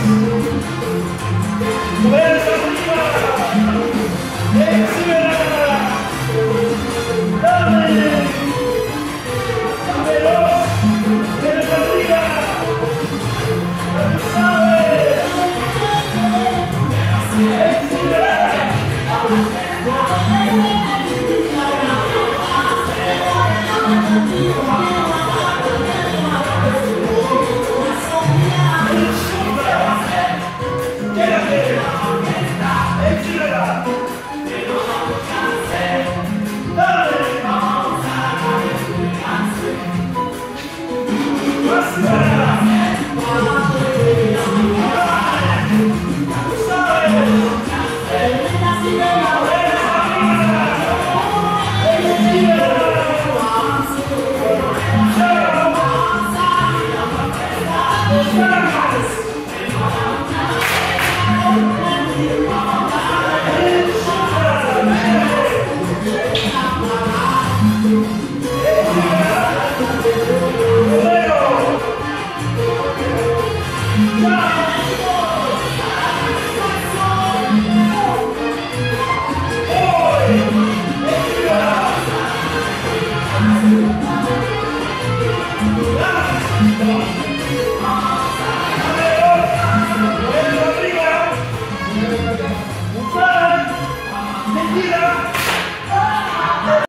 Yeah. はい。Oh! Yeah!